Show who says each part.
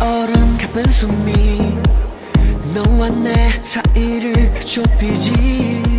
Speaker 1: 얼음 가쁜 숨이 너와 내 사이를 좁히지.